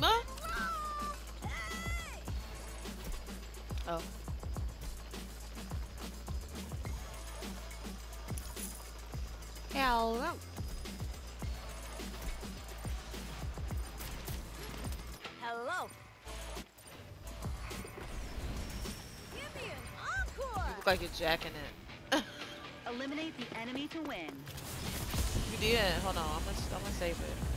Luna? Oh. Hello. Hello. You look like you're jacking it. Eliminate the enemy to win. you did. Hold on. I'm gonna, I'm gonna save it.